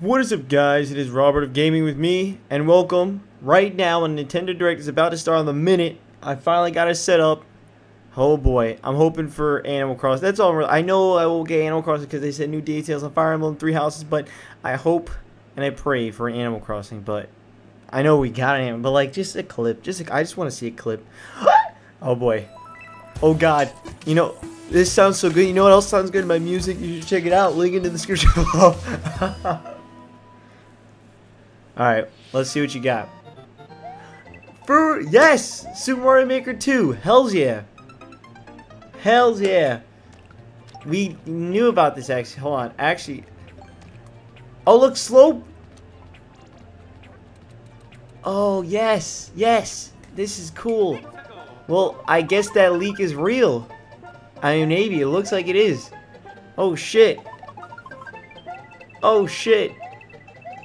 What is up guys, it is Robert of Gaming with me, and welcome. Right now, when Nintendo Direct is about to start on the minute, I finally got it set up. Oh boy, I'm hoping for Animal Crossing. That's all. I know I will get Animal Crossing because they said new details on Fire Emblem Three Houses, but I hope and I pray for Animal Crossing. But I know we got it, but like just a clip. Just a, I just want to see a clip. oh boy. Oh god. You know, this sounds so good. You know what else sounds good? My music. You should check it out. Link in the description below. Alright, let's see what you got. For yes! Super Mario Maker 2. Hells yeah. Hells yeah. We knew about this actually. Hold on. Actually. Oh, look, slow. Oh, yes. Yes. This is cool. Well, I guess that leak is real. I mean, maybe. It looks like it is. Oh, shit. Oh, shit.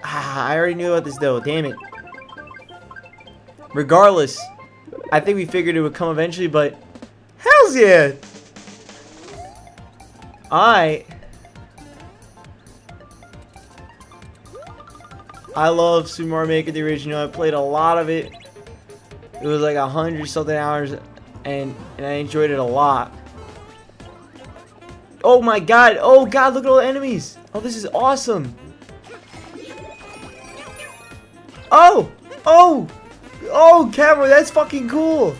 Ah, I already knew about this, though. Damn it. Regardless, I think we figured it would come eventually, but... Hells yeah! I... I love Super Mario Maker the original. I played a lot of it. It was like a hundred something hours, and and I enjoyed it a lot. Oh my god! Oh god! Look at all the enemies! Oh, this is awesome! Oh! Oh! Oh, camera! That's fucking cool!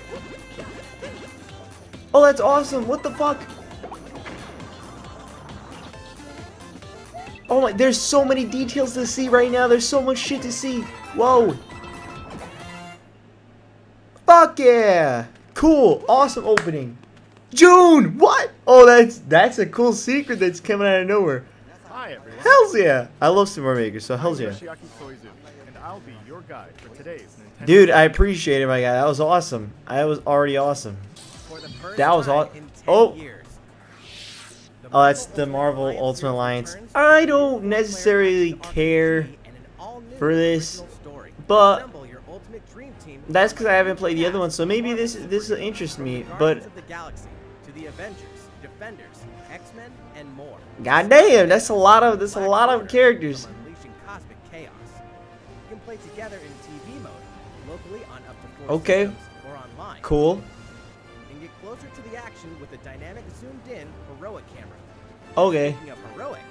Oh, that's awesome! What the fuck? Oh my, there's so many details to see right now. There's so much shit to see. Whoa. Fuck yeah. Cool. Awesome opening. June. What? Oh, that's that's a cool secret that's coming out of nowhere. Hi everyone. Hells yeah. I love Super Mario Maker, so hells yeah. Yoshiaki Koizu, and I'll be your guide for today's Nintendo. Dude, I appreciate it, my guy. That was awesome. I was already awesome. For the first That was time aw- in 10 oh. years. Oh, that's the Marvel Alliance Ultimate Alliance. I don't necessarily care RPG and an all-new for this, story. but Assemble your ultimate dream team That's because I haven't played the other one, so maybe this this will interest me. But Guardians of the Galaxy to the Avengers, Defenders, X-Men, and more. goddamn, that's a lot of that's a lot of characters. Play together in TV mode, locally on up to four Okay. or online. Cool. And get closer to the action with a dynamic zoomed-in heroic camera. Okay. Speaking of heroic,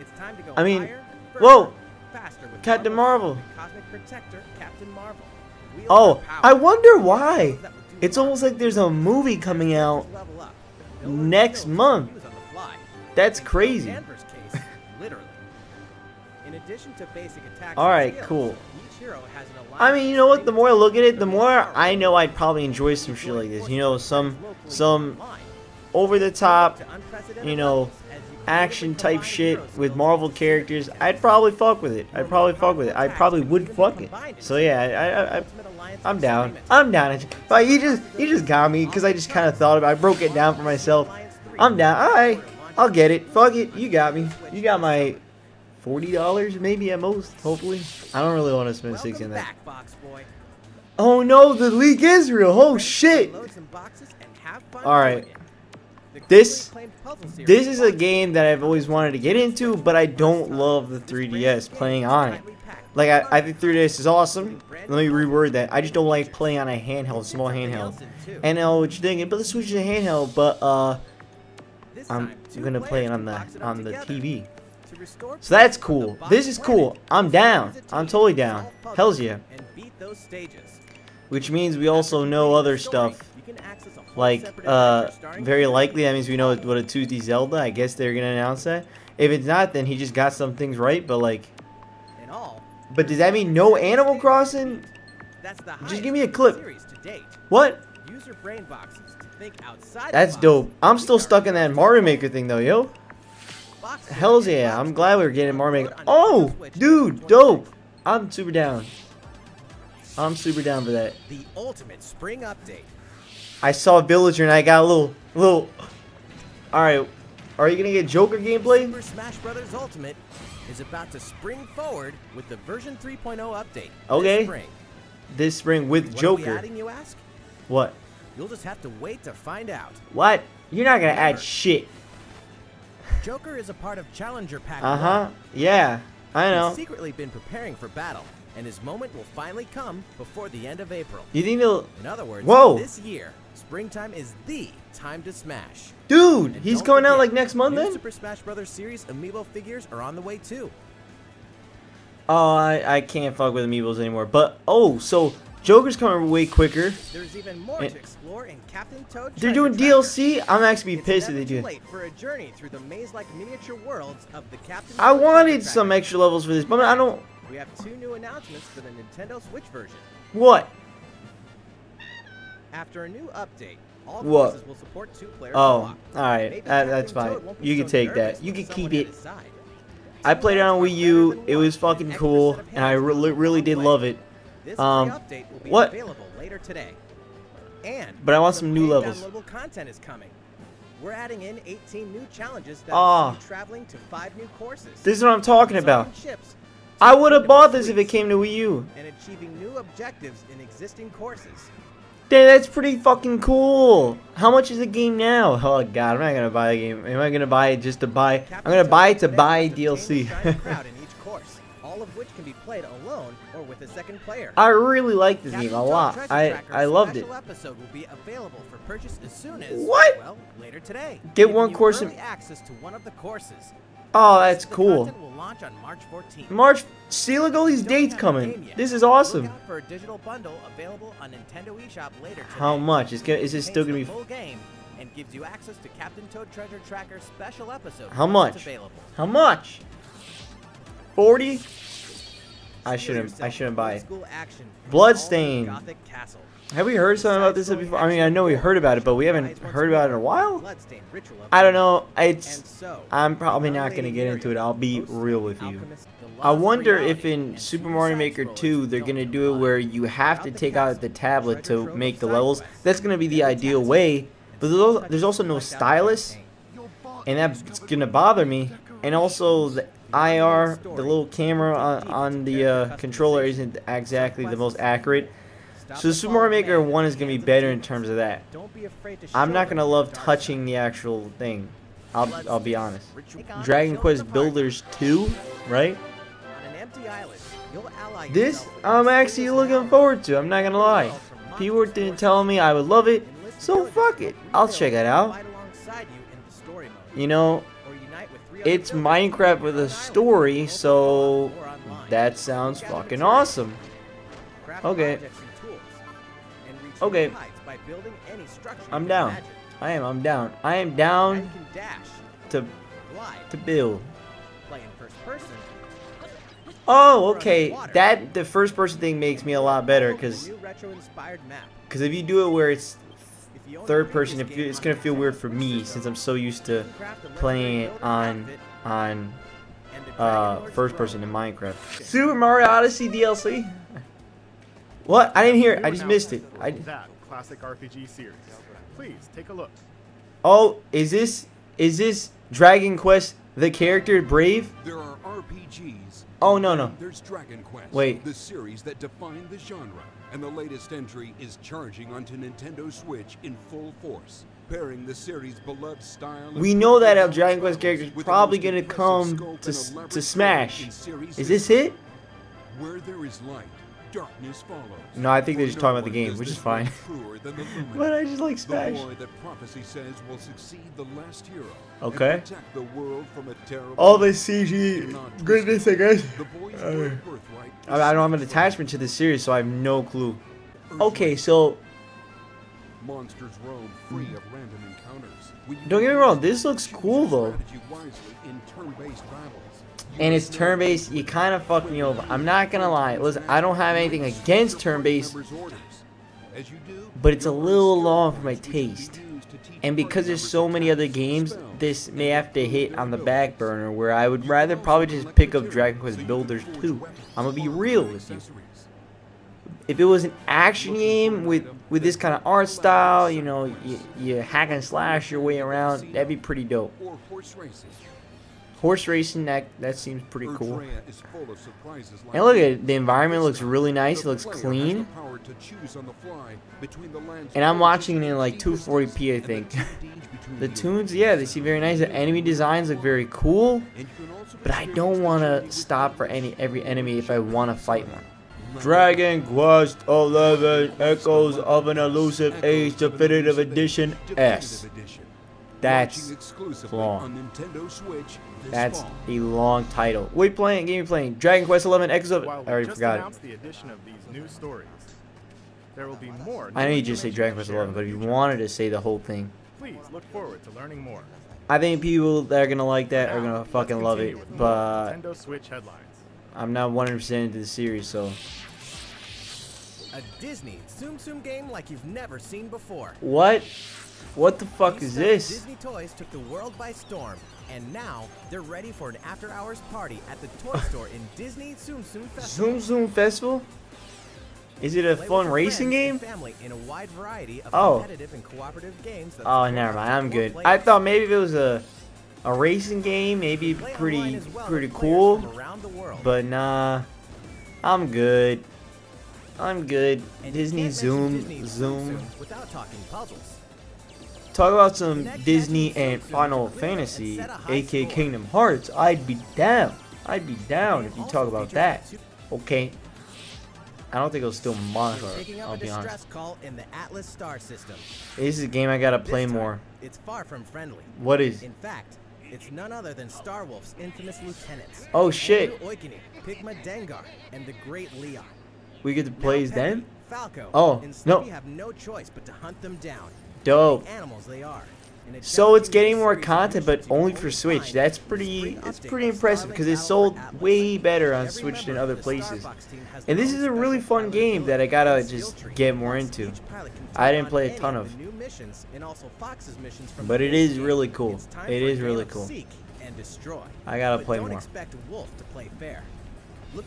it's time to go I mean, higher, whoa, faster with Captain Marvel. Cosmic Protector, Captain Marvel. Wield Oh. I wonder why. That would do It's almost like there's a movie coming out. Level up. No one next month. use on the fly. That's crazy. Danvers' case, literally. In addition to basic attacks and Alright, cool. Each hero has an I mean, you know what? The more I look at it, the more I know I'd probably enjoy some shit like this. You know, some some over the top, you know, action type shit with Marvel characters. I'd probably fuck with it. I'd probably fuck with it. I probably would fuck it. So yeah, I, I, I'm down. I'm down. But you just you just got me because I just kind of thought about. it. I broke it down for myself. I'm down. All right, I'll get it. Fuck it. You got me. You got my forty dollars maybe at most. Hopefully, I don't really want to spend sixty on that. back. Oh no, the leak is real. Oh shit. Load some boxes and have fun All right. doing it. The This- critically acclaimed puzzle series This is a game that I've always wanted to get into, but I don't love the 3DS playing on it. Like I, I think 3DS is awesome. Let me reword that. I just don't like playing on a handheld, small handheld. And I know what you're thinking, but the Switch is a handheld, but uh, I'm gonna play it on the on the TV. So that's cool. This is cool. I'm down. I'm totally down. Hells yeah. And beat those stages. Which means we also know other stuff. Like, uh, very likely that means we know what a 2D Zelda. I guess they're gonna announce that. If it's not, then he just got some things right. But like, but does that mean no Animal Crossing? Just give me a clip. to. What? Use your brain boxes to think outside That's dope. I'm still stuck in that Mario Maker thing though, yo. Hells yeah. I'm glad we are getting Maker. Oh, dude, dope. I'm super down. I'm super down for that. The ultimate spring update. I saw Villager and I got a little, little. All right, are you gonna get Joker gameplay? Super Smash Bros. Ultimate is about to spring forward with the version 3.0 update. this Okay. spring. This spring with What Joker. adding, you ask? What? You'll just have to wait to find out. What? You're not gonna add shit. Joker is a part of Challenger Pack. Uh huh. Yeah. I know. He's secretly been preparing for battle, and his moment will finally come before the end of April. You think he'll? In other words, Whoa. this year, springtime is the time to smash. Dude, And he's don't coming out like next month then. Super Smash Brothers series amiibo figures are on the way too. Oh, I, I can't fuck with amiibos anymore. But oh, so Joker's coming way quicker. There's even more And- to explore in Captain Toad. They're doing. DLC. I'm actually It's pissed if never they do. for a journey through the maze-like miniature worlds of the Captain. I wanted some extra levels for this, but I don't. We have two new announcements for the Nintendo Switch version. What? After a new update, all What? will support two-player Oh, alright. That, that's fine. Toad won't be You can so take that. You can keep it. I played it on Wii U. It was fucking cool, and I really, really did love it. This Um, update will be what? available later today. And But I want some new levels. Content is coming. We're adding in 18 new challenges that Ah. will see traveling to five new courses. This is what I'm talking about. I would have bought this if it came to Wii U. and achieving new objectives in existing courses. Damn, that's pretty fucking cool. How much is the game now? Oh god, I'm not gonna buy the game. Am I gonna buy it just to buy? I'm gonna buy it to buy must obtain the DLC. crowd in each course, all of which can be played alone with a second player. I really like this Captain game a lot. Treasure I I loved it. episode will be available for purchase as soon as What? Well, later today. Get one course in- access to one of the courses. Oh, that's cool. will launch on March 14th. March. See, look all these dates have the game coming. This is awesome. out for a digital bundle available on Nintendo eShop later today. How much? Is gonna? Is it still gonna be? full game and gives you access to Captain Toad Treasure Tracker's special episode. How much? Available. How much? Forty. I shouldn't. I shouldn't buy it. old-school action from Bloodstained. all the Gothic Castle. Have we heard something about this before? I mean, I know we heard about it, but we haven't heard about it in a while. I don't know. It's. I'm probably not gonna get into it. I'll be real with you. I wonder if in Super Mario Maker 2 they're gonna do it where you have to take out the tablet to make the levels. That's gonna be the ideal way. But there's also, touches there's also to no collect out the stylus, and that's gonna bother me. And also the IR, the little camera on, on the uh, controller isn't exactly the most accurate. So the Super Mario Maker 1 is gonna be better in terms of that. Don't be afraid to I'm not gonna love touching the actual thing. I'll I'll be honest. Dragon Quest them the heart. Builders 2, right? On an empty island, you'll ally This I'm actually looking forward to. I'm not gonna lie. from monsters, People didn't tell me I would love it, so fuck it. I'll check it out. fight alongside you in the story mode. You know, it's Minecraft with a story, so that sounds fucking awesome. Okay. Okay. I'm down. I am. I'm down. I am down to to build. Oh, okay. That the first person thing makes me a lot better because because if you do it where it's third person, it it's gonna feel weird for me since I'm so used to you can craft a playing it on on and the Dragon uh first person in Minecraft. Super Mario Odyssey DLC. What? I didn't hear it. I just missed it. I. That classic RPG series. Please take a look. Oh, is this is this Dragon Quest the character Brave? There are RPGs. Oh, no, no. There's Dragon Quest. Wait. The series that defined the genre. And the latest entry is charging onto Nintendo Switch in full force, pairing the series' beloved style. We know that a Dragon Quest character is probably gonna come to and s- elaborate to Smash. Is this it? Where there is light, darkness follows. No, I think they're just talking about the game, which is fine. the But I just like The Smash. boy that prophecy says will succeed the last hero. Okay. The world from a terrible. All this CG goodness, I guess. The Uh, word birthright is I I don't have an attachment to this series, so I have no clue. Okay, so monsters roam free of random encounters. Don't get me wrong, this looks cool, though. And it's turn-based. You kind of fucked me over. I'm not gonna lie. Listen, I don't have anything against turn-based, but it's a little long for my taste. to And because there's so many other games, this may have to hit on the back burner. Where I would rather probably just pick up Dragon Quest Builders 2. I'm gonna be real with you. If it was an action game with with this kind of art style, you know, you, you hack and slash your way around, that'd be pretty dope. Or horse races. Horse racing, that that seems pretty cool. Erdrea is full of surprises like And look at it, the environment looks really nice. It looks clean. the power to choose on the fly between the land's And I'm watching it in, like, 240p, I think. the prestige between The you. tunes, yeah, they seem very nice. The enemy designs look very cool. And you can also But I don't want to stop for any every enemy if I want to fight one. Dragon Quest 11 Echoes of an Elusive Age Definitive Edition S. Definitive Edition. That's long. on Nintendo Switch this that's fall. a long title. Wait, playing game you playing Dragon Quest 11 Echoes. I already just forgot it. the addition of these new stories, there will be more. I know you just say Dragon Quest share 11, but if you wanted to say the whole thing, please look forward to learning more. I think people that are gonna like that are gonna fucking love it. But Nintendo Switch headlines. I'm not 100% into the series, so A Disney Tsum Tsum game like you've never seen before. what? What the fuck These is this? Disney toys took the world by storm, and now they're ready for an after-hours party at the toy store in Disney Tsum Tsum Festival. Zoom Zoom Festival? Is it a Play fun racing game? Family in a wide variety of Oh. competitive and cooperative games. that Oh, never mind. I'm good. players. I thought maybe it was a a racing game, maybe Play pretty well pretty cool. the world. But nah, I'm good. I'm good. And Disney Zoom Disney Tsum Zoom. Talk about some Disney and Final to win and Fantasy, set a high aka. Kingdom Hearts. I'd be down. I'd be down if you talk about that. Okay. I don't think it'll still monitor. You're picking up I'll be honest. call in the Atlas star system. This is a game I gotta play more. It's far from friendly. What is? In fact, it's none other than Star Wolf's infamous lieutenants. Oh, shit. Oikonny, Pigma Dengar, and the Great Leon. We get to play as them? Falco, Oh, and no. Have no choice but to hunt them down. Dope. Animals they are. So it's getting more content, but only for Switch. That's pretty. It's pretty impressive because it sold way better on Switch than other places. Star Fox team has And this is a really fun game that I gotta just get more into. each pilot can I didn't play a ton of. new missions and also Fox's missions But it is really cool. It is really cool. I gotta play more.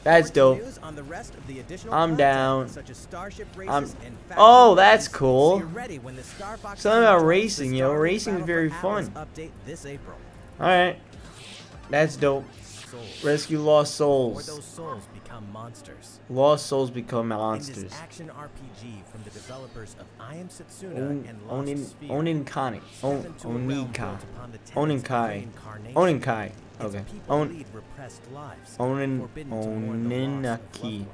That's dope. on the rest of the additional I'm down. Such as Starship I'm- Oh, that's cool. so you're ready when the Star Fox Something about racing, yo. Is very fun. Update this April. Alright. That's dope. Rescue Lost Souls. Become monsters. Lost Souls become In monsters. this action RPG from the developers of I Am Setsuna On- and Lost Onin Sphear, Oninkani. On- into Onika. built upon the tenets Oninkai. Oninkai. Okay. On lead repressed lives, Onin- forbidden to mourn the loss of loved Oninaki.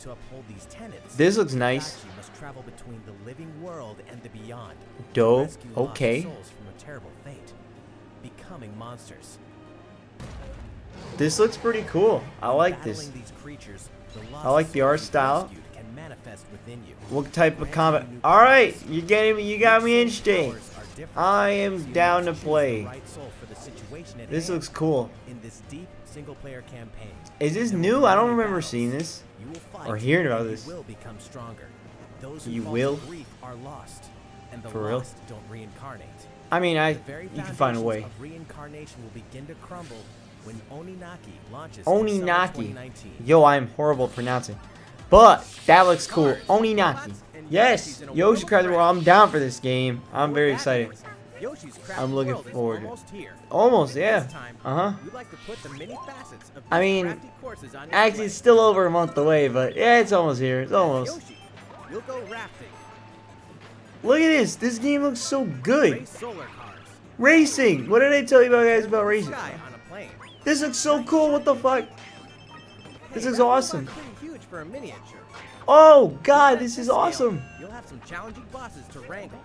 To uphold these tenets, This looks nice. Must travel between the living world and the beyond. Dope. Okay. souls from a terrible fate, becoming monsters. This looks pretty cool. I like this. Battling these creatures, the I like the art style. rescued Can manifest within you. What type of combat? All right, you getting me? You got me interested. I am down to play. This looks cool. In this deep single-player campaign. Is this new? I don't remember seeing this. You will fight or hearing about this. You will become stronger. Those who You will? grief are lost, and the For real? lost don't reincarnate. I mean, I you can find a way. Of reincarnation will begin to crumble when Oninaki launches. Oninaki. Yo, I am horrible at pronouncing. But that looks cool. Oninaki. Yes, Yoshi Crafted World. I'm down for this game. I'm very excited. means, Yoshi's Crafted I'm looking forward to it. almost here. Almost, And yeah. Uh-huh. You'd like to put the many facets of I mean, crafty courses on Actually, it's still over a month away, but yeah, it's almost here. It's almost. Yoshi, you'll go rafting, Look at this. This game looks so good. race solar cars, Racing. What did I tell you about guys about racing? This looks so cool. What the fuck? This is awesome. huge for a miniature. Oh god, this is awesome. You'll have some challenging bosses to wrangle.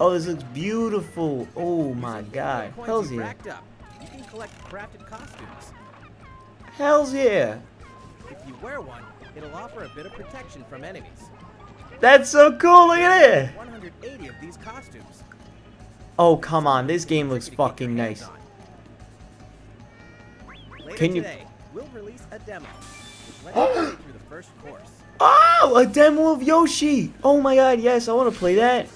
Oh, this looks beautiful. Oh my god. Hells yeah. you can collect crafted costumes. Hells yeah. If you wear one, it'll offer a bit of protection from enemies. That's so cool. Look at it. 180 of these costumes. Oh, come on. This game looks Tricky to get fucking nice. On. Later Can you- today, we'll release a demo, which lets you play through the first course. Oh, a demo of Yoshi. Oh my god, yes. I want to play that.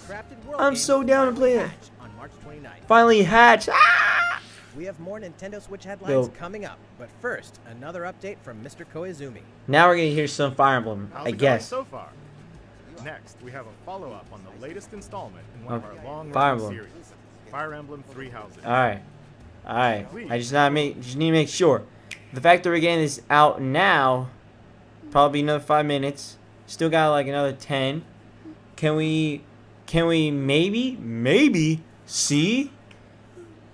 I'm so down to play it. hatch On March 29th. Finally hatched. Ah! We have more Nintendo Switch headlines Yo. coming up, but first, another update from Mr. Koizumi. Now we're going to hear some Fire Emblem, How's I guess. so far? Next, we have a follow-up on the latest installment in one of Of our long Fire Emblem. series, Fire Emblem Three Houses. Alright. All right. I just not make just need to make sure. The fact that we're getting this out now, probably another five minutes. Still got like another ten. Can we? Can we maybe maybe see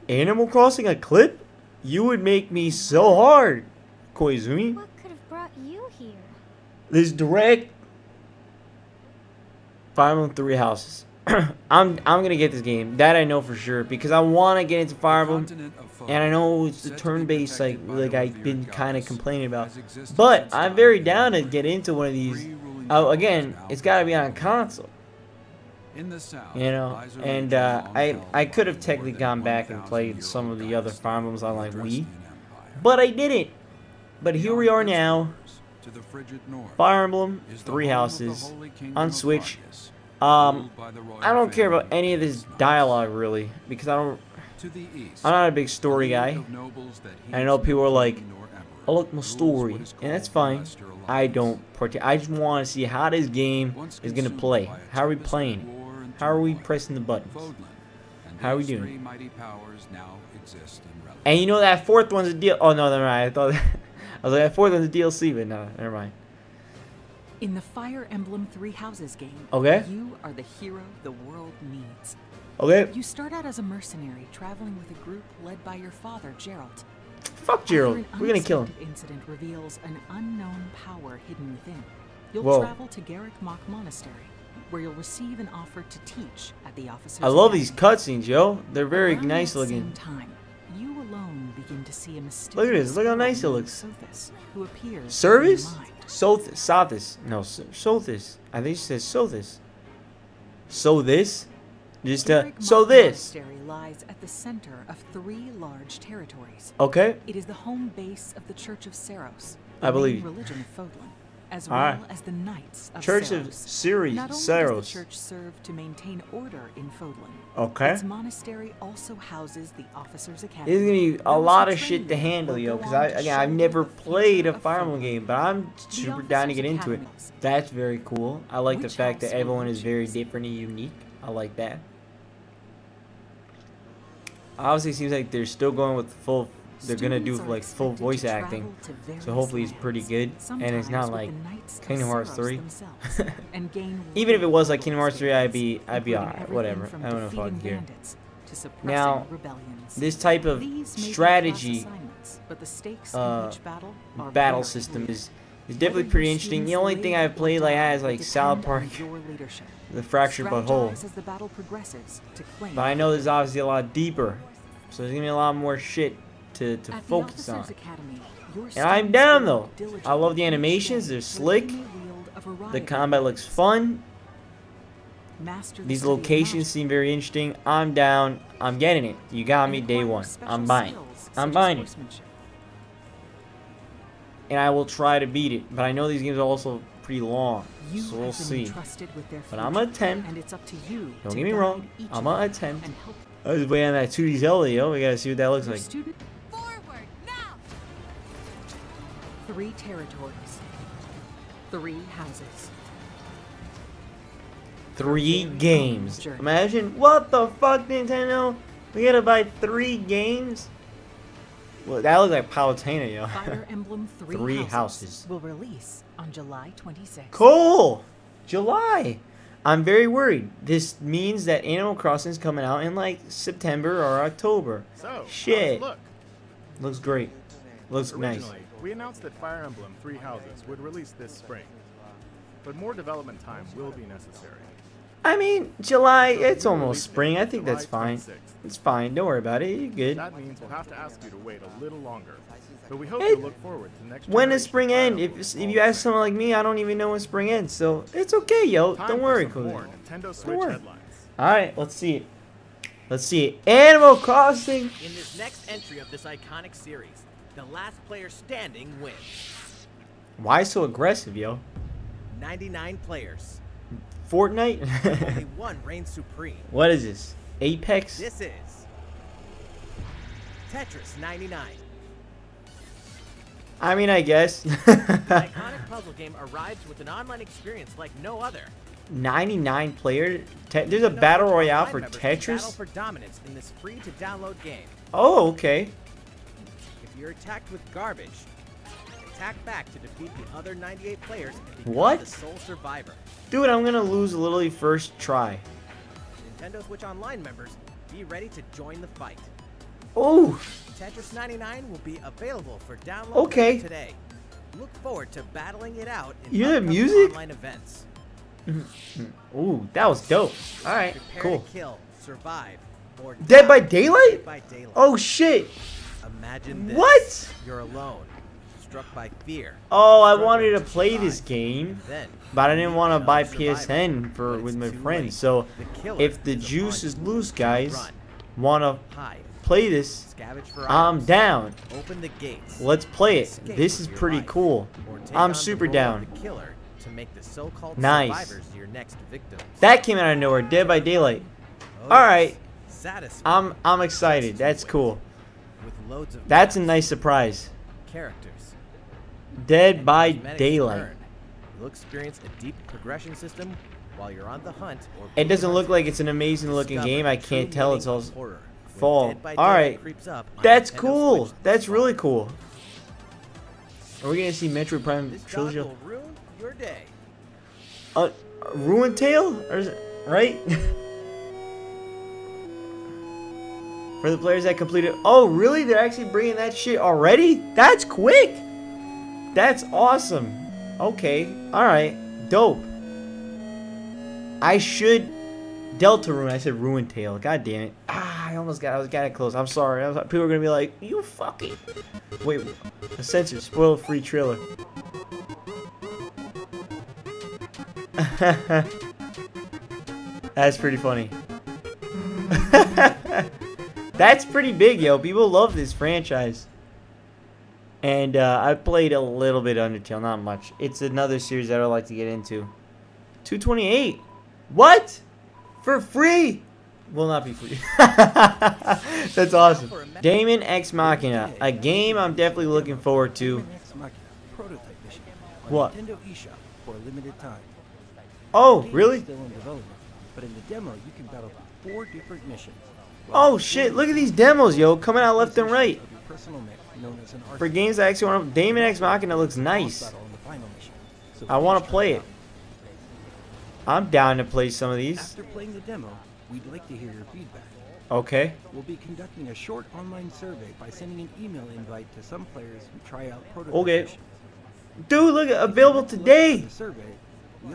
Animal Crossing a clip? You would make me so hard, Koizumi. What could have brought you here? This direct Fire Emblem Three Houses. I'm I'm gonna get this game. That I know for sure because I want to get into Fire Emblem, and I know it's the turn-based like like I've been kind of complaining about. But I'm very down to get into one of these. Oh, again, it's got to be on console, In the south, you know. And uh, I I could have technically gone back and played some of the other Fire Emblems on like Wii, but I didn't. But here we are now. To the frigid north Fire Emblem Three home of the Houses on Switch. Um, ruled by the royal I don't care about any of this dialogue really because I don't. To the east, I'm not a big story guy. of nobles that I know people are like, king nor emperor, I like my story, and that's fine. I don't partake. I just want to see how this game is gonna play. How are we playing? war How are we pressing the buttons? And How are we doing? three mighty powers now exist. And you know that fourth one's a deal. Oh no, never mind. I thought I was like that fourth one's a DLC, but no, never mind. In the Fire Emblem Three Houses game, Okay. you are the hero the world needs. Okay, You start out as a mercenary traveling with a group led by your father, Jeralt. fuck Jeralt. We're gonna kill him. incident reveals an unknown power hidden within. You'll Whoa. travel to Garreg Mach Monastery, where you'll receive an offer to teach at the officers. I love these cutscenes, yo. They're very Around nice looking. Same time, you alone begin to see a mysterious Look at this, look how nice it looks. Sothis, who appears Service? in your mind. Sothis. Sothis. No, Sothis. I think she says Sothis. So this? Just uh, so this. Monastery lies at the center of three large territories. Okay. It is the home base of the Church of Seiros, I believe religion of Fodlan, as Alright. well as the Knights of Church of Seiros. Ceres, Not only Seiros. does the church serve to maintain order in Fodlan, Okay. its monastery also houses the Officers Academy. It's gonna be a lot of shit to handle, yo. Because I again I've never played a Fire Emblem game, but I'm super down to get into it. That's very cool. I like the fact that everyone is very different and unique. I like that. Obviously, it seems like they're still going with full. They're gonna do like full voice acting. travel to various So hopefully it's pretty good, and it's not like the Knights of Kingdom Hearts 3. and gain Even if it was like Kingdom Hearts 3, I'd be I'd be including alright. Whatever. I don't know if I defeating care. bandits to suppressing Now. This type of These may be class strategy but the stakes uh, in each battle, are battle system is is definitely pretty interesting. The only thing I've played like has like South Park, the fractured but whole. Strategize as the battle progresses to claim But I know there's obviously a lot deeper, so there's gonna be a lot more shit to to At focus on. Academy, And I'm down, though. I love the animations, they're slick. they may wield a The combat looks fun. Master These locations seem very interesting. I'm down. I'm getting it. You got me day one. I'm buying. I'm buying it. And I will try to beat it. But I know these games are also pretty long. So we'll see. But I'm a 10. and it's up to you Don't get me wrong. I'm of a them 10. and help I was waiting on that 2D Zelda, yo. We gotta see what that looks like. student Forward, now! three territories, three houses. Three games. Imagine what the fuck, Nintendo? We gotta buy three games. Well, that looks like Palutena, yo. Fire Emblem Three, Three houses, Houses. will release on July 26th. Cool. July. I'm very worried. This means that Animal Crossing is coming out in like September or October. So, Shit. look? Looks great. Looks nice. Originally, we announced that Fire Emblem Three Houses would release this spring, but more development time will be necessary. I mean, July. It's almost spring. I think that's fine. It's fine. Don't worry about it. You're good. That means we'll have to ask you to wait a little longer, but we hope you look forward to next. When does spring end? If if you ask someone like me, I don't even know when spring ends. So it's okay, yo. Don't worry, some Cozy. more Nintendo worry. All right, let's see it. Let's see it. Animal Crossing. In this next entry of this iconic series, the last player standing wins. Why so aggressive, yo? 99 players. Fortnite. Only one reigns supreme. what is this? Apex. This is Tetris 99. I mean, I guess. The iconic puzzle game arrives with an online experience like no other. 99 player. Te- there's a battle royale for to Tetris. for dominance in this free-to-download game. Oh, okay. If you're attacked with garbage, attack back to defeat the other 98 players and become What? the sole survivor. Dude, I'm gonna lose literally first try. Nintendo Switch Online members, be ready to join the fight. Oh, Tetris 99 will be available for download Okay. today. Look forward to battling it out in You hear the upcoming music? online events. ooh, that was dope. All right, Prepare cool. kill, survive, or Dead by Daylight? Dead by daylight. Oh shit. Imagine this. What? You're alone, struck by fear. Oh, I wanted to play this game, but I didn't want to buy. PSN for with my friends. So if the juice is loose, guys, wanna play this, I'm down. Open the gates. Let's play it. This is pretty cool. I'm super down. the killer to make the so-called Nice. your next. That came out of nowhere. Dead by Daylight. Oh, All right. I'm I'm excited. That's cool. with loads of That's a nice surprise. characters. Dead by Daylight. You'll experience a deep progression system while you're on the hunt. Or It doesn't look like it's an amazing looking game. I can't tell it's all fall. All right. That's cool. That's really cool. Are we gonna see Metroid Prime This Trilogy? ruin your day. Uh, Ruin Tale, or is it right? For the players that completed. Oh, really? They're actually bringing that shit already? That's quick. That's awesome. Okay. All right. Dope. I should Deltarune. I said Ruin Tale. God damn it. Ah, I almost got. I was got it close. I'm sorry. I was, people are gonna be like, you fucking. Wait, a censored, spoiler-free trailer. That's pretty funny. That's pretty big, yo. People love this franchise. And uh, I played a little bit Undertale, not much. It's another series that I'd like to get into. 228. What? For free? Will not be free. That's awesome. Daemon X Machina, a game I'm definitely looking forward to. Ex Machina prototype mission on What? Nintendo eShop for a limited time. Oh, The game is really? Still in development, but in the demo you can battle four different missions. Oh shit! Look at these demos, yo, coming out left and right. Of your personal mech, known as an For games that actually want to, Daemon X Machina looks nice. battle in the final mission. So I want to play it. I'm down to play some of these. After playing the demo, we'd like to hear your feedback. Okay. We'll be conducting a short online survey by sending an email invite to some players who try out prototype Okay. Dude, look, available today. survey.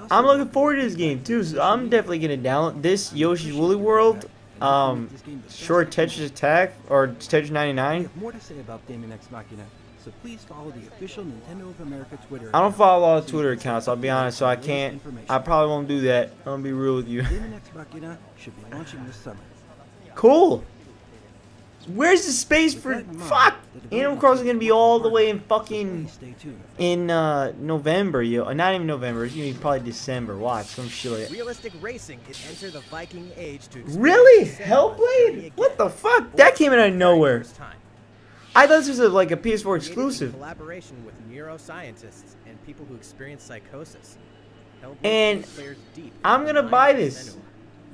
I'm looking forward to this game feedback too. So I'm definitely gonna download this Yoshi's Woolly World, um, short Tetris Attack or Tetris 99. more to say about Daemon X Machina, so please follow the official Nintendo of America Twitter. I don't follow all lot of so you Twitter accounts. I'll be up to date honest, so I the can't. I probably won't do that. I'm gonna be real with you. Daemon X Machina should be launching this summer. Cool. Where's the space for that in mind, fuck? Animal Crossing gonna be all the way in fucking so please stay tuned. in uh November, yo. uh, Not even November. It's gonna be probably December. Watch some shit like. Realistic racing is enter the Viking age to Really? the cinema journey Hellblade? What the fuck? That came out of nowhere. I thought this was a, like a PS4 exclusive. collaboration with neuroscientists and people who experience psychosis. And takes players deep I'm gonna buy this.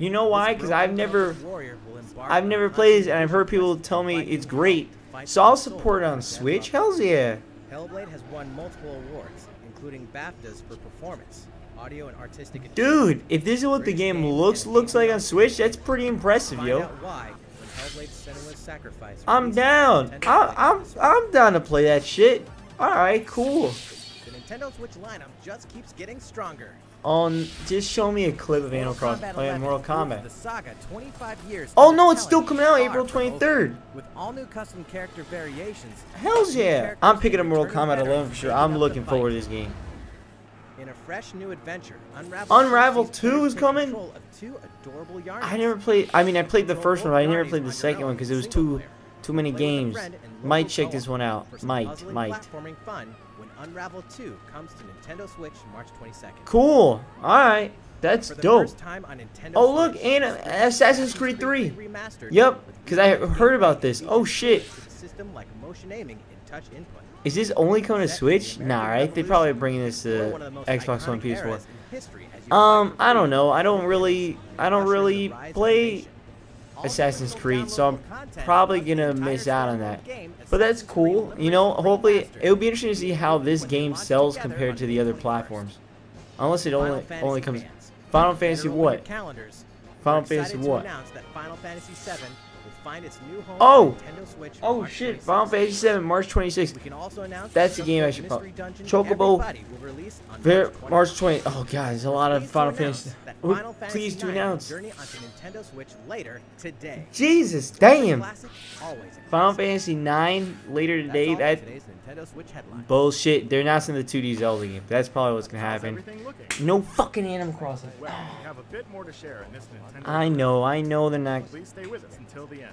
You know why? Because I've never, talented warrior will embark I've never played this, and I've heard people tell me it's great. So I'll support it on Switch. Hell's yeah. Hellblade has won multiple awards, including BAFTAs for performance, audio and artistic. Dude, if this is what the game looks looks like on Switch, that's pretty impressive, yo. out why when Hellblade Senua's Sacrifice I'm down. I, I'm I'm down to play that shit. All right, cool. The Nintendo Switch lineup just keeps getting stronger. On just show me a clip of Animal Crossing oh, playing 11 Mortal Kombat. The saga 25 years Oh no, it's still coming out April 23rd. With all new custom character variations. Hell's yeah. I'm picking up Mortal Kombat 11 for sure. I'm looking forward to this game. In a fresh new adventure, Unravel, Unravel 2 sees 2 players is coming? I never played. I mean, I played the first one, but I never played the second one because it was too too many Play with a games. Might check this one out. Might, might. Unravel 2 comes to Nintendo Switch March 22nd. Cool. All right, that's dope. first time on Nintendo Oh look, Switch, and uh, Assassin's Creed 3. Remastered Yep, because I heard about this. Oh shit. system like motion aiming and touch input. Is this only coming to Switch? Nah, right? They probably bringing this to one of the most Xbox One, iconic PS4. history Um, I don't know. I don't really, I don't usher in the really rise of a play. Assassin's Creed, so I'm probably gonna miss out on that. But that's cool. You know, hopefully it would be interesting to see how this game sells compared to the other platforms. Unless it only only comes Final Fantasy what? Calendars. Final Fantasy what? that Final Fantasy VII find its new home Oh! Nintendo Switch Oh March shit, 26th. Final Fantasy 7 March 26th. We can also announce That's that the game I should probably- Chocobo will on March March 20th. Oh god, there's a lot of Final Fantasy. That Ooh, Final Fantasy Please do announce. Journey onto Nintendo Switch later today. Jesus, damn. classic, Final. Fantasy 9 later today. That Nintendo Switch headlines. bullshit. They're announcing the 2D Zelda game. That's probably what's gonna happen. No fucking Animal Crossing. Well, we have a bit more to share in this Nintendo. I know, I know they're not. Please stay with us until the end.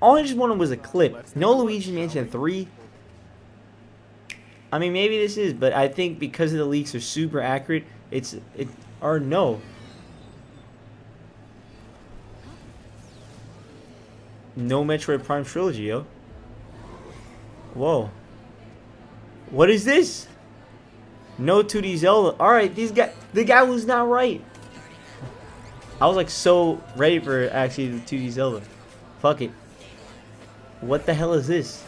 All I just wanted was a clip. No Luigi Mansion 3. I mean, maybe this is, but I think because of the leaks are super accurate, it's it or no. No Metroid Prime trilogy, yo. Whoa. What is this? No 2D Zelda. All right, these guy, the guy was not right. I was like so ready for actually the 2D Zelda. Fuck it. What the hell is this?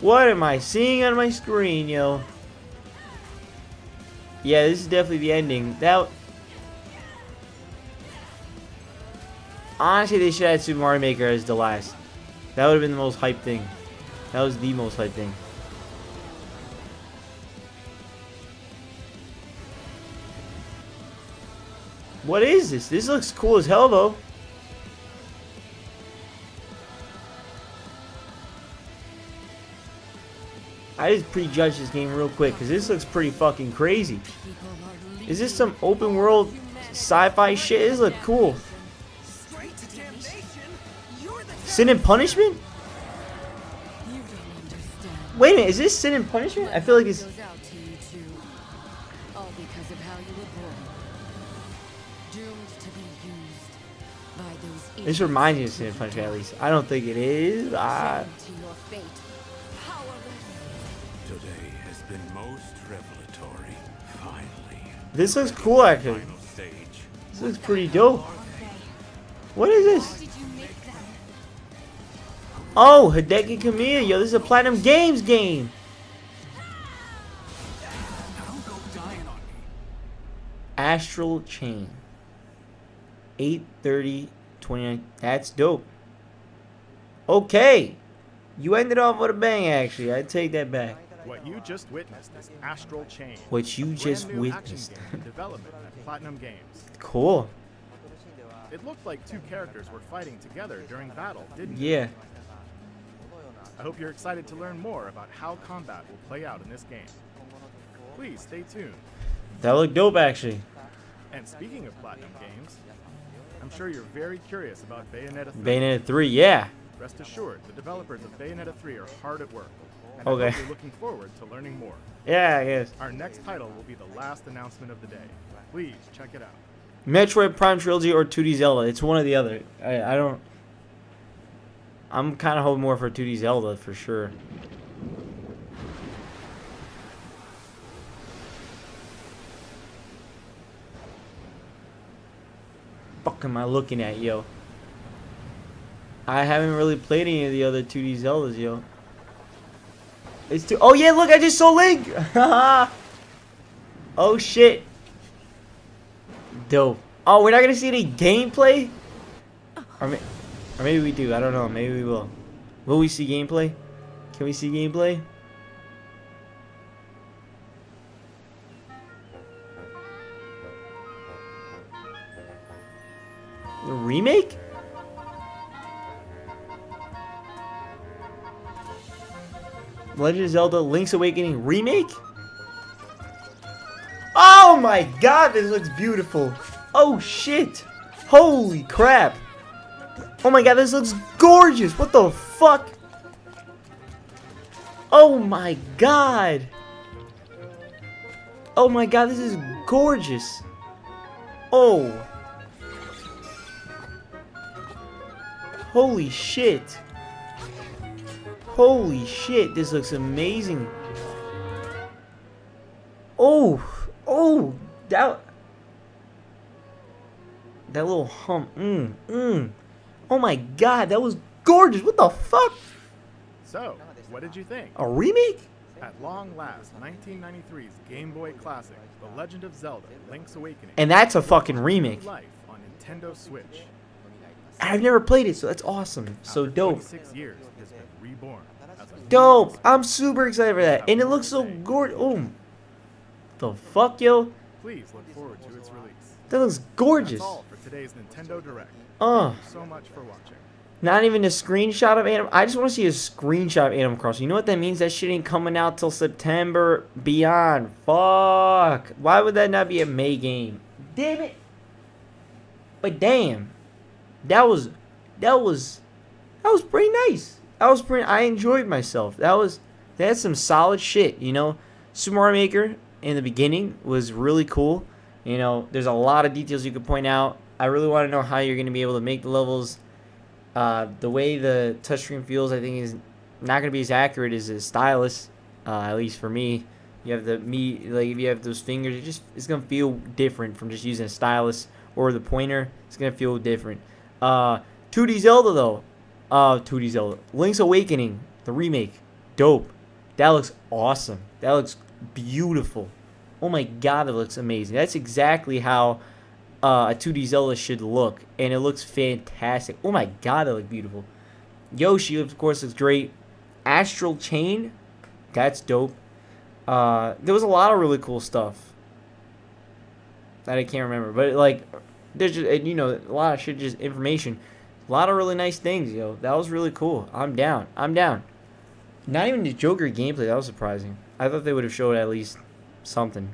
What am I seeing on my screen, yo? Yeah, this is definitely the ending. That. Honestly, they should have had Super Mario Maker as the last. That would have been the most hyped thing. That was the most hyped thing. What is this? This looks cool as hell, though. I just prejudged this game real quick because this looks pretty fucking crazy. Is this some open world sci-fi shit? This look cool. Sin and Punishment? Wait a minute, is this Sin and Punishment? I feel like it's. This reminds me of Sin and Punishment at least. I don't think it is. Ah. This looks cool actually. This looks pretty dope. What is this? Oh, Hideki Kamiya, yo, this is a Platinum Games game. Astral Chain. 830 29. That's dope. Okay. You ended off with a bang, actually. I take that back. What you just witnessed is Astral Chain. What you just witnessed. development at Platinum Games. Cool. It looked like two characters were fighting together during battle, didn't it? Yeah. I hope you're excited to learn more about how combat will play out in this game. Please stay tuned. That looked dope, actually. And speaking of Platinum Games, I'm sure you're very curious about Bayonetta 3. Bayonetta 3, yeah. Rest assured, the developers of Bayonetta 3 are hard at work. And Okay. I hope you're looking forward to learning more. Yeah, I guess. Our next title will be the last announcement of the day. Please check it out. Metroid Prime Trilogy or 2D Zelda. It's one or the other. I, I don't. I'm kind of hoping more for 2D Zelda for sure. Fuck am I looking at, yo? I haven't really played any of the other 2D Zeldas, yo. It's too. Oh yeah, look! I just saw Link. oh shit. Dope. Oh, we're not gonna see any gameplay? Or, may or maybe we do. I don't know. Maybe we will. Will we see gameplay? Can we see gameplay? The remake? Legend of Zelda Link's Awakening remake? Oh my god, this looks beautiful. Oh shit. Holy crap. Oh my god, this looks gorgeous. What the fuck? Oh my god. Oh my god, this is gorgeous. Oh. Holy shit. Holy shit, this looks amazing. Oh, oh, that that little hump. Mmm, mmm. Oh my god, that was gorgeous. What the fuck? So, what did you think? A remake? At long last, 1993's Game Boy classic, The Legend of Zelda: Link's Awakening. And that's a fucking remake. Life on Nintendo Switch. I've never played it, so that's awesome. So dope. 26 years, it Dope. I'm super excited for that. And it looks so gorgeous. Oh. The fuck, yo? Please look forward to its release. That looks gorgeous. That's all for today's Nintendo Direct. Uh. So much for watching. Not even a screenshot of Animal. I just want to see a screenshot of Animal Crossing. You know what that means? That shit ain't coming out till September beyond. Fuck. Why would that not be a May game? Damn it. But damn, that was, that was, that was pretty nice. That was pretty. I enjoyed myself. That was, that's some solid shit. You know, Super Mario Maker in the beginning was really cool. You know, there's a lot of details you could point out. I really want to know how you're going to be able to make the levels uh, the way the touchscreen feels, I think, is not going to be as accurate as a stylus. Uh, at least for me, you have the me like if you have those fingers, it just it's going to feel different from just using a stylus or the pointer. It's going to feel different. Uh, 2D Zelda though, uh, 2D Zelda, Link's Awakening, the remake, dope. That looks awesome. That looks beautiful. Oh my god, that looks amazing. That's exactly how uh, a 2D Zelda should look, and it looks fantastic. Oh my god, that looks beautiful. Yoshi, of course, looks great. Astral Chain, that's dope. Uh, there was a lot of really cool stuff that I can't remember, but like, there's just you know a lot of shit, just information. A lot of really nice things, yo. That was really cool. I'm down. I'm down. Not even the Joker gameplay. That was surprising. I thought they would have showed at least something.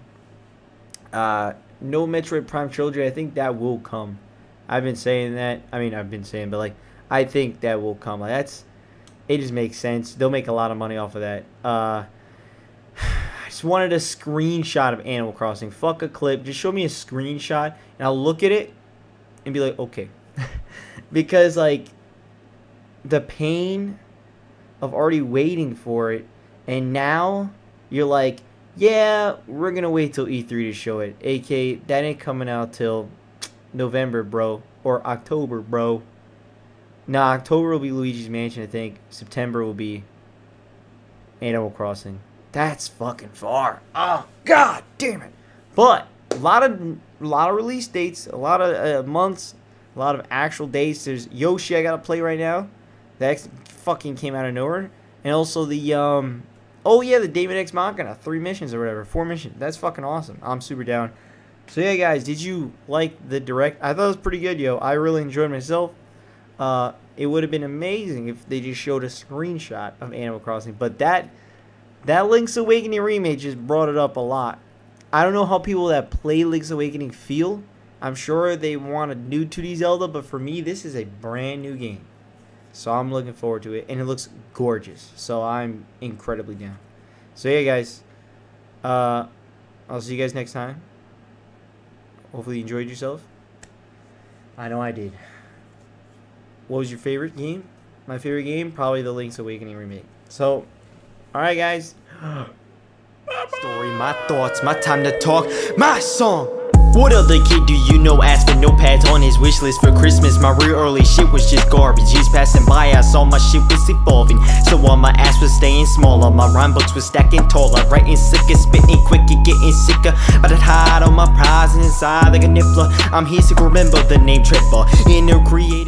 Uh, no Metroid Prime Trilogy. I think that will come. I've been saying that. I mean, I've been saying, but like, I think that will come. Like, that's. It just makes sense. They'll make a lot of money off of that. Uh, I just wanted a screenshot of Animal Crossing. Fuck a clip. Just show me a screenshot, and I'll look at it and be like, okay, because like, the pain of already waiting for it, and now you're like, yeah, we're gonna wait till E3 to show it. AK, that ain't coming out till November, bro, or October, bro. Nah, October will be Luigi's Mansion, I think. September will be Animal Crossing. That's fucking far. Oh god damn it. But a lot of a lot of release dates, a lot of uh, months, a lot of actual dates. There's Yoshi I gotta play right now. That fucking came out of nowhere. And also the um oh yeah, the Daemon X Machina, three missions or whatever, four missions. That's fucking awesome. I'm super down. So yeah, guys, did you like the direct? I thought it was pretty good, yo. I really enjoyed myself. Uh, it would have been amazing if they just showed a screenshot of Animal Crossing, but that that Link's Awakening remake just brought it up a lot. I don't know how people that play Link's Awakening feel. I'm sure they want a new 2D Zelda, but for me, this is a brand new game. So I'm looking forward to it, and it looks gorgeous. So I'm incredibly down. So yeah, guys. Uh, I'll see you guys next time. Hopefully you enjoyed yourself. I know I did. What was your favorite game? My favorite game? Probably the Link's Awakening remake. So, alright guys. Story, my thoughts, my time to talk, my song. What other kid do you know asked for notepads on his wish list for Christmas? My real early shit was just garbage. He's passing by, I saw my shit was evolving. So while my ass was staying smaller, my rhyme books was stacking taller. Writing sicker, spitting quicker, getting sicker. But it hide on my prize inside like a niffler. I'm here to remember the name Tripper. Inner created.